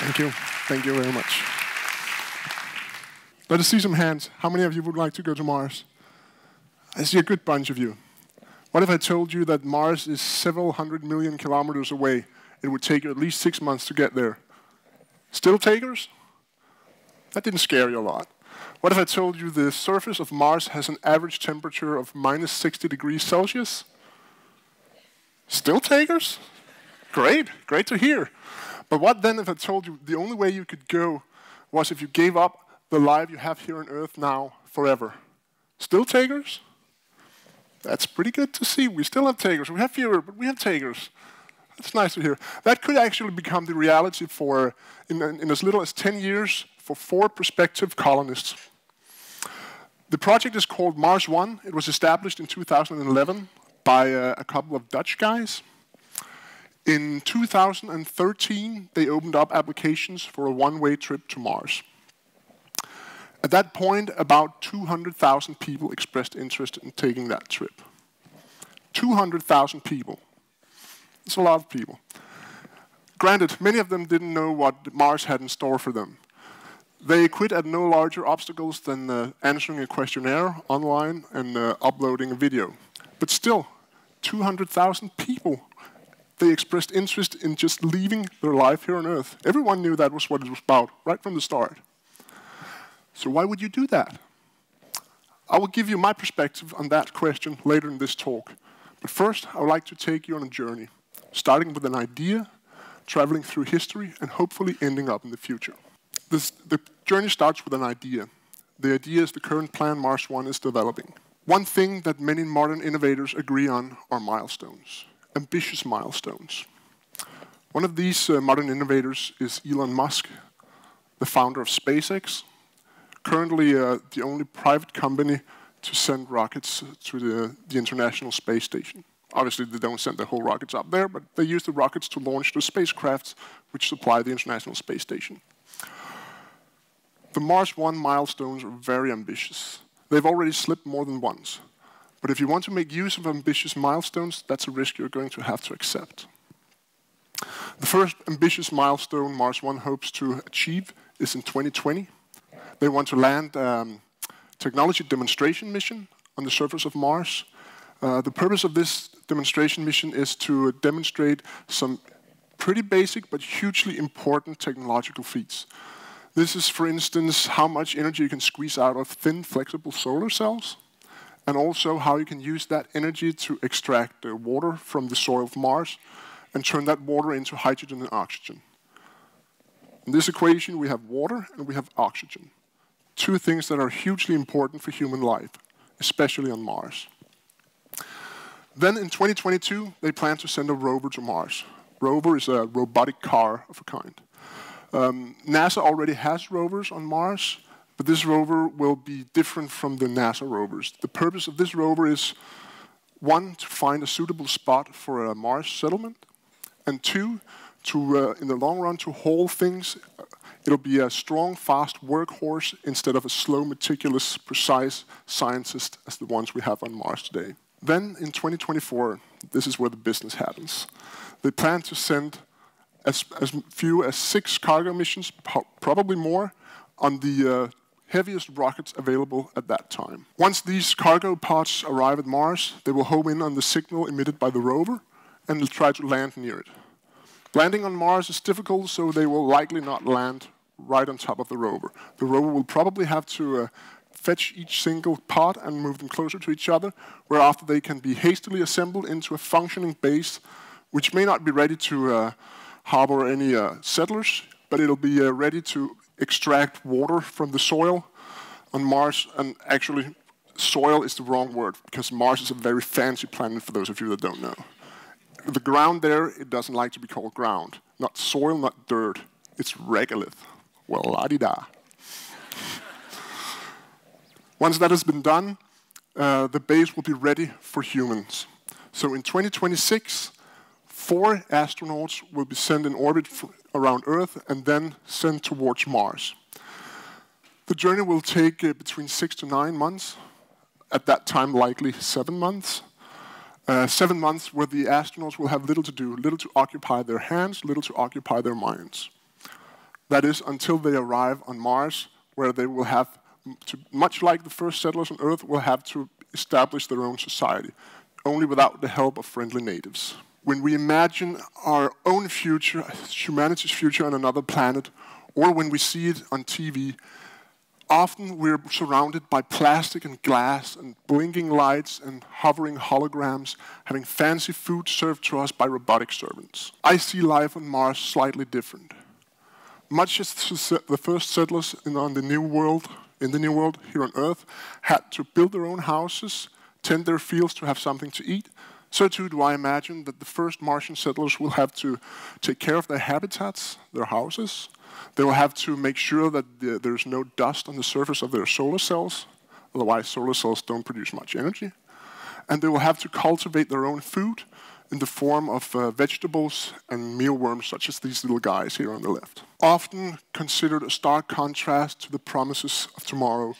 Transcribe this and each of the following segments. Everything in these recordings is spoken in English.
Thank you. Thank you very much. Let us see some hands. How many of you would like to go to Mars? I see a good bunch of you. What if I told you that Mars is several hundred million kilometers away? It would take you at least six months to get there. Still takers? That didn't scare you a lot. What if I told you the surface of Mars has an average temperature of minus 60 degrees Celsius? Still takers? Great, great to hear. But what then if I told you the only way you could go was if you gave up the life you have here on Earth now forever? Still takers? That's pretty good to see. We still have takers. We have fewer, but we have takers. That's nice to hear. That could actually become the reality for, in, in as little as 10 years, for four prospective colonists. The project is called Mars One. It was established in 2011 by uh, a couple of Dutch guys. In 2013, they opened up applications for a one-way trip to Mars. At that point, about 200,000 people expressed interest in taking that trip. 200,000 people. It's a lot of people. Granted, many of them didn't know what Mars had in store for them. They quit at no larger obstacles than uh, answering a questionnaire online and uh, uploading a video. But still, 200,000 people they expressed interest in just leaving their life here on Earth. Everyone knew that was what it was about, right from the start. So why would you do that? I will give you my perspective on that question later in this talk. But first, I would like to take you on a journey, starting with an idea, traveling through history, and hopefully ending up in the future. This, the journey starts with an idea. The idea is the current plan Mars One is developing. One thing that many modern innovators agree on are milestones ambitious milestones. One of these uh, modern innovators is Elon Musk, the founder of SpaceX, currently uh, the only private company to send rockets to the, the, International Space Station. Obviously, they don't send the whole rockets up there, but they use the rockets to launch the spacecrafts which supply the International Space Station. The Mars One milestones are very ambitious. They've already slipped more than once. But if you want to make use of ambitious milestones, that's a risk you're going to have to accept. The first ambitious milestone Mars One hopes to achieve is in 2020. They want to land um, technology demonstration mission on the surface of Mars. Uh, the purpose of this demonstration mission is to demonstrate some pretty basic but hugely important technological feats. This is, for instance, how much energy you can squeeze out of thin, flexible solar cells and also how you can use that energy to extract the water from the soil of Mars and turn that water into hydrogen and oxygen. In this equation, we have water and we have oxygen, two things that are hugely important for human life, especially on Mars. Then in 2022, they plan to send a rover to Mars. Rover is a robotic car of a kind. Um, NASA already has rovers on Mars, but this rover will be different from the NASA rovers. The purpose of this rover is, one, to find a suitable spot for a Mars settlement, and two, to, uh, in the long run, to haul things. It'll be a strong, fast workhorse instead of a slow, meticulous, precise scientist as the ones we have on Mars today. Then in 2024, this is where the business happens. They plan to send as, as few as six cargo missions, probably more, on the uh, heaviest rockets available at that time. Once these cargo pods arrive at Mars, they will home in on the signal emitted by the rover and will try to land near it. Landing on Mars is difficult, so they will likely not land right on top of the rover. The rover will probably have to uh, fetch each single pod and move them closer to each other, whereafter they can be hastily assembled into a functioning base, which may not be ready to uh, harbor any uh, settlers, but it'll be uh, ready to extract water from the soil on Mars. And actually, soil is the wrong word because Mars is a very fancy planet for those of you that don't know. The ground there, it doesn't like to be called ground. Not soil, not dirt. It's regolith. Well, la di da. Once that has been done, uh, the base will be ready for humans. So in 2026, four astronauts will be sent in orbit around Earth and then sent towards Mars. The journey will take uh, between six to nine months, at that time likely seven months. Uh, seven months where the astronauts will have little to do, little to occupy their hands, little to occupy their minds. That is until they arrive on Mars, where they will have, to, much like the first settlers on Earth, will have to establish their own society, only without the help of friendly natives. When we imagine our own future, humanity's future on another planet, or when we see it on TV, often we're surrounded by plastic and glass and blinking lights and hovering holograms, having fancy food served to us by robotic servants. I see life on Mars slightly different. Much as the first settlers in, on the New World, in the New World here on Earth, had to build their own houses, tend their fields to have something to eat, so too do I imagine that the first Martian settlers will have to take care of their habitats, their houses, they will have to make sure that the, there's no dust on the surface of their solar cells, otherwise solar cells don't produce much energy. And they will have to cultivate their own food in the form of uh, vegetables and mealworms, such as these little guys here on the left. Often considered a stark contrast to the promises of tomorrow,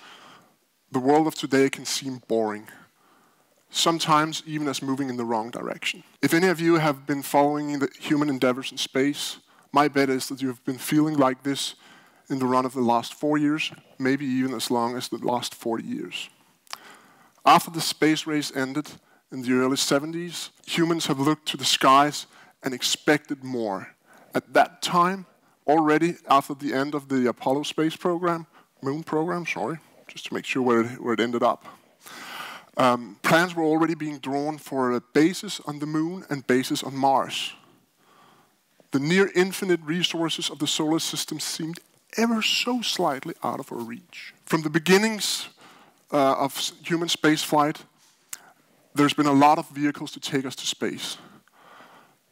the world of today can seem boring, sometimes even as moving in the wrong direction. If any of you have been following the human endeavors in space, my bet is that you've been feeling like this in the run of the last four years, maybe even as long as the last 40 years. After the space race ended in the early 70s, humans have looked to the skies and expected more. At that time, already after the end of the Apollo space program, moon program, sorry, just to make sure where it, where it ended up, um, plans were already being drawn for a basis on the moon and bases on Mars the near infinite resources of the solar system seemed ever so slightly out of our reach. From the beginnings uh, of human spaceflight, there's been a lot of vehicles to take us to space.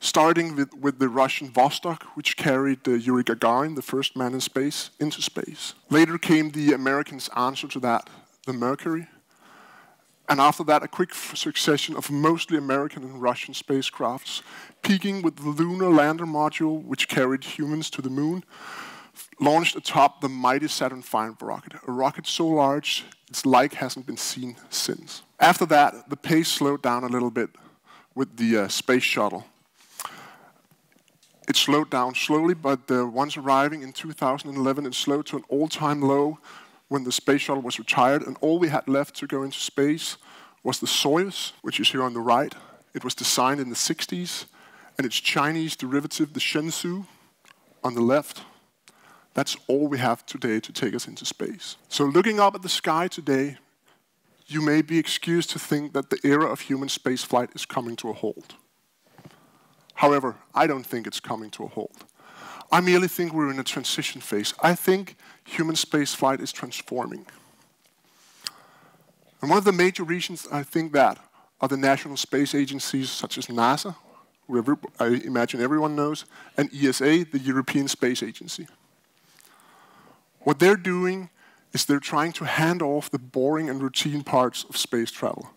Starting with, with the Russian Vostok, which carried uh, Yuri Gagarin, the first man in space, into space. Later came the Americans' answer to that, the Mercury. And after that, a quick succession of mostly American and Russian spacecrafts, peaking with the Lunar Lander module, which carried humans to the moon, launched atop the mighty Saturn V rocket, a rocket so large its like hasn't been seen since. After that, the pace slowed down a little bit with the uh, space shuttle. It slowed down slowly, but uh, once arriving in 2011, it slowed to an all-time low when the space shuttle was retired, and all we had left to go into space was the Soyuz, which is here on the right. It was designed in the 60s, and its Chinese derivative, the Shenzhou, on the left. That's all we have today to take us into space. So looking up at the sky today, you may be excused to think that the era of human spaceflight is coming to a halt. However, I don't think it's coming to a halt. I merely think we're in a transition phase. I think human spaceflight is transforming. And one of the major reasons I think that are the national space agencies such as NASA, who I imagine everyone knows, and ESA, the European Space Agency. What they're doing is they're trying to hand off the boring and routine parts of space travel.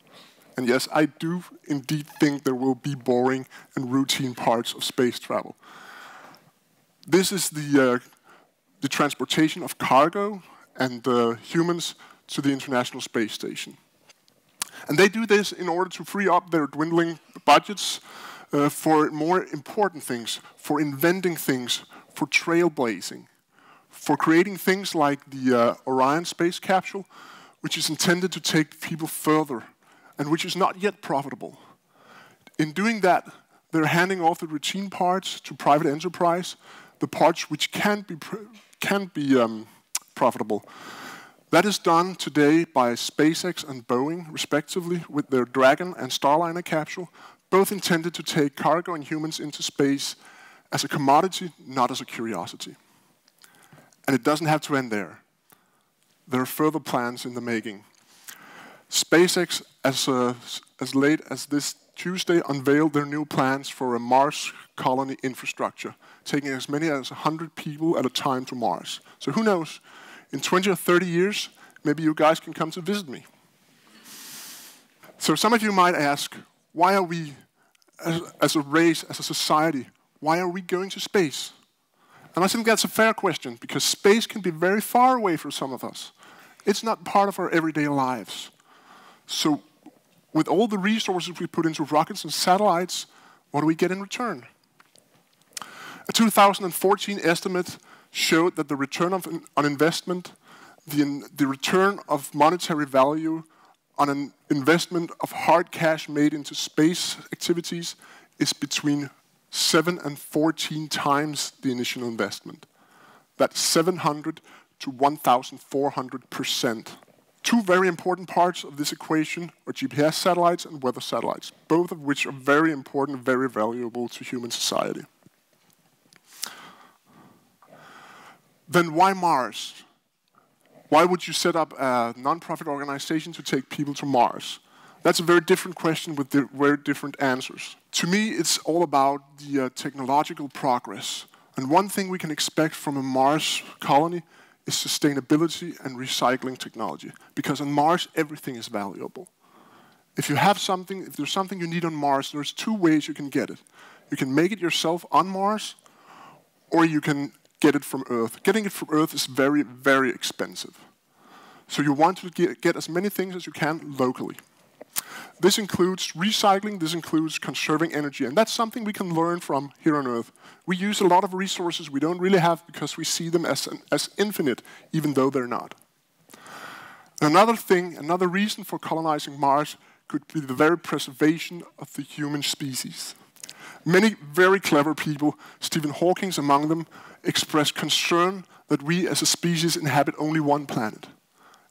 And yes, I do indeed think there will be boring and routine parts of space travel. This is the, uh, the transportation of cargo and uh, humans to the International Space Station. And they do this in order to free up their dwindling budgets uh, for more important things, for inventing things, for trailblazing, for creating things like the uh, Orion space capsule, which is intended to take people further and which is not yet profitable. In doing that, they're handing off the routine parts to private enterprise the parts which can be, can be um, profitable. That is done today by SpaceX and Boeing, respectively, with their Dragon and Starliner capsule, both intended to take cargo and humans into space as a commodity, not as a curiosity. And it doesn't have to end there. There are further plans in the making. SpaceX, as, uh, as late as this Tuesday, unveiled their new plans for a Mars colony infrastructure taking as many as 100 people at a time to Mars. So who knows, in 20 or 30 years, maybe you guys can come to visit me. So some of you might ask, why are we, as, as a race, as a society, why are we going to space? And I think that's a fair question, because space can be very far away for some of us. It's not part of our everyday lives. So with all the resources we put into rockets and satellites, what do we get in return? A 2014 estimate showed that the return of, on investment, the, the return of monetary value on an investment of hard cash made into space activities is between 7 and 14 times the initial investment. That's 700 to 1,400 percent. Two very important parts of this equation are GPS satellites and weather satellites, both of which are very important, very valuable to human society. Then why Mars? Why would you set up a non-profit organization to take people to Mars? That's a very different question with very different answers. To me, it's all about the uh, technological progress. And one thing we can expect from a Mars colony is sustainability and recycling technology. Because on Mars, everything is valuable. If you have something, if there's something you need on Mars, there's two ways you can get it. You can make it yourself on Mars, or you can get it from Earth. Getting it from Earth is very, very expensive. So you want to get, get as many things as you can locally. This includes recycling, this includes conserving energy, and that's something we can learn from here on Earth. We use a lot of resources we don't really have because we see them as, an, as infinite, even though they're not. Another thing, another reason for colonizing Mars could be the very preservation of the human species. Many very clever people, Stephen Hawking among them, expressed concern that we as a species inhabit only one planet.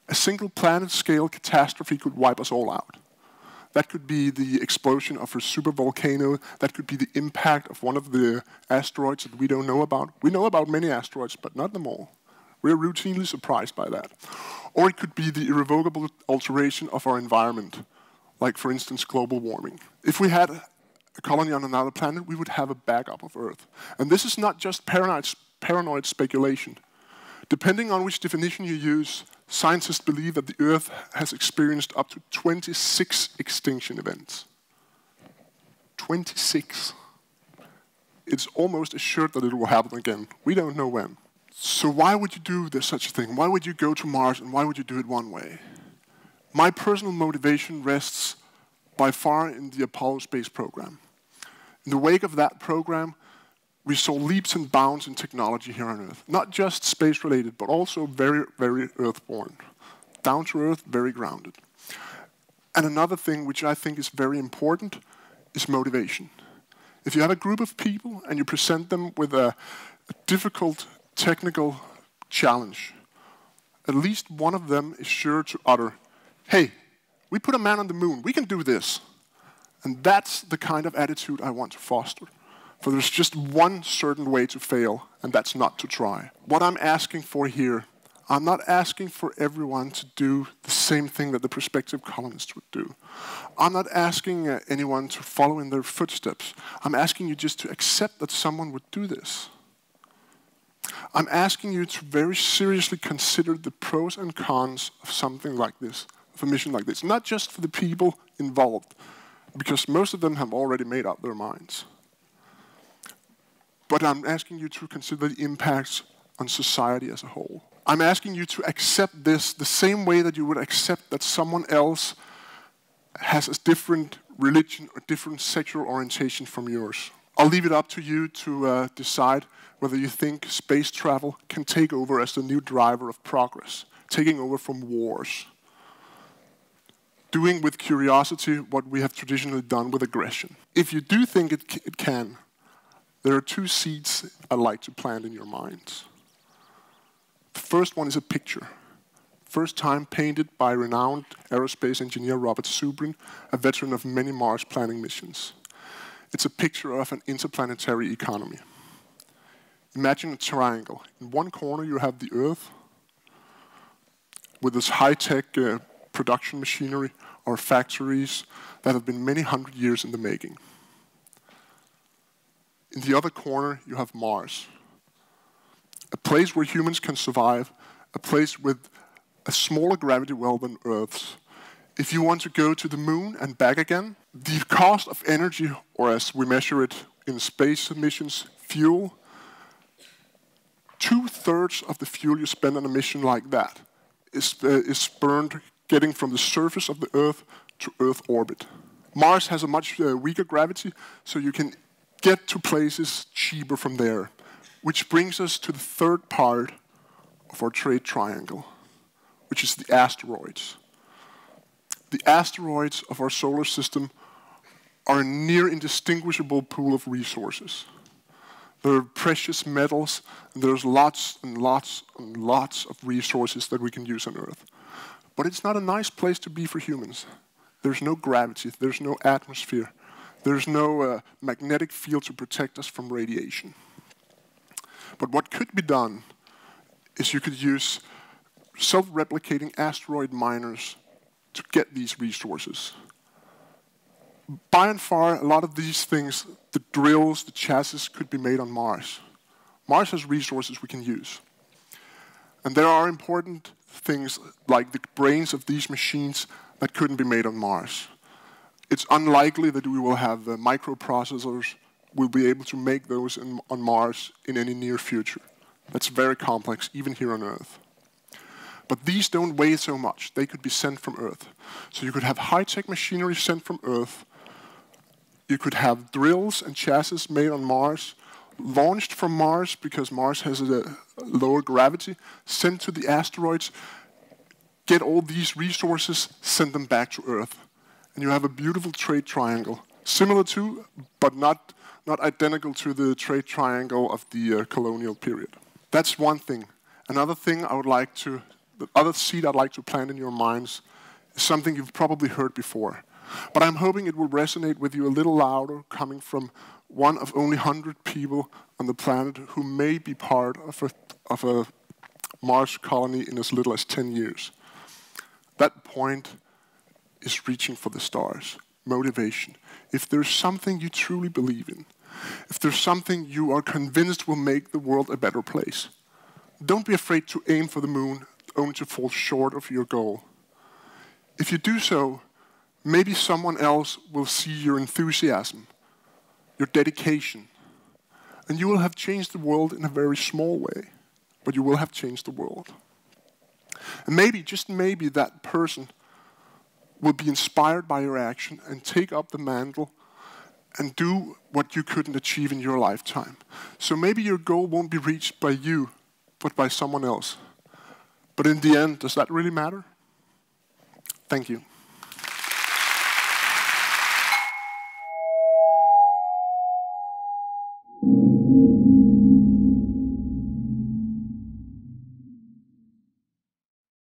A single planet scale catastrophe could wipe us all out. That could be the explosion of a supervolcano. That could be the impact of one of the asteroids that we don't know about. We know about many asteroids, but not them all. We're routinely surprised by that. Or it could be the irrevocable alteration of our environment, like, for instance, global warming. If we had a colony on another planet, we would have a backup of Earth. And this is not just paranoid, paranoid speculation. Depending on which definition you use, scientists believe that the Earth has experienced up to 26 extinction events. 26. It's almost assured that it will happen again. We don't know when. So why would you do this, such a thing? Why would you go to Mars and why would you do it one way? My personal motivation rests by far in the Apollo space program. In the wake of that program, we saw leaps and bounds in technology here on Earth. Not just space-related, but also very, very Earth-born. Down to Earth, very grounded. And another thing which I think is very important is motivation. If you have a group of people and you present them with a, a difficult technical challenge, at least one of them is sure to utter, hey, we put a man on the moon, we can do this. And that's the kind of attitude I want to foster. For there's just one certain way to fail, and that's not to try. What I'm asking for here, I'm not asking for everyone to do the same thing that the prospective colonists would do. I'm not asking uh, anyone to follow in their footsteps. I'm asking you just to accept that someone would do this. I'm asking you to very seriously consider the pros and cons of something like this, of a mission like this. Not just for the people involved, because most of them have already made up their minds. But I'm asking you to consider the impacts on society as a whole. I'm asking you to accept this the same way that you would accept that someone else has a different religion or different sexual orientation from yours. I'll leave it up to you to uh, decide whether you think space travel can take over as the new driver of progress, taking over from wars, doing with curiosity what we have traditionally done with aggression. If you do think it, it can, there are two seeds I'd like to plant in your minds. The first one is a picture. First time painted by renowned aerospace engineer Robert Zubrin, a veteran of many Mars planning missions. It's a picture of an interplanetary economy. Imagine a triangle. In one corner you have the Earth with this high-tech uh, production machinery or factories that have been many hundred years in the making. In the other corner, you have Mars, a place where humans can survive, a place with a smaller gravity well than Earth's. If you want to go to the moon and back again, the cost of energy, or as we measure it in space emissions, fuel, two thirds of the fuel you spend on a mission like that is, uh, is burned getting from the surface of the Earth to Earth orbit. Mars has a much uh, weaker gravity, so you can get to places cheaper from there. Which brings us to the third part of our trade triangle, which is the asteroids. The asteroids of our solar system are a near indistinguishable pool of resources. There are precious metals, and there's lots and lots and lots of resources that we can use on Earth. But it's not a nice place to be for humans. There's no gravity, there's no atmosphere, there's no uh, magnetic field to protect us from radiation. But what could be done is you could use self-replicating asteroid miners to get these resources. By and far, a lot of these things, the drills, the chassis, could be made on Mars. Mars has resources we can use. And there are important things like the brains of these machines that couldn't be made on Mars. It's unlikely that we will have uh, microprocessors will be able to make those in, on Mars in any near future. That's very complex, even here on Earth. But these don't weigh so much. They could be sent from Earth. So you could have high-tech machinery sent from Earth. You could have drills and chassis made on Mars, launched from Mars because Mars has a lower gravity, sent to the asteroids, get all these resources, send them back to Earth. And you have a beautiful trade triangle, similar to, but not, not identical to the trade triangle of the uh, colonial period. That's one thing. Another thing I would like to the other seed I'd like to plant in your minds is something you've probably heard before. But I'm hoping it will resonate with you a little louder, coming from one of only 100 people on the planet who may be part of a, of a Mars colony in as little as 10 years. That point is reaching for the stars, motivation. If there's something you truly believe in, if there's something you are convinced will make the world a better place, don't be afraid to aim for the moon only to fall short of your goal. If you do so, maybe someone else will see your enthusiasm, your dedication, and you will have changed the world in a very small way, but you will have changed the world. And maybe, just maybe, that person will be inspired by your action and take up the mantle and do what you couldn't achieve in your lifetime. So maybe your goal won't be reached by you, but by someone else. But in the end, does that really matter? Thank you.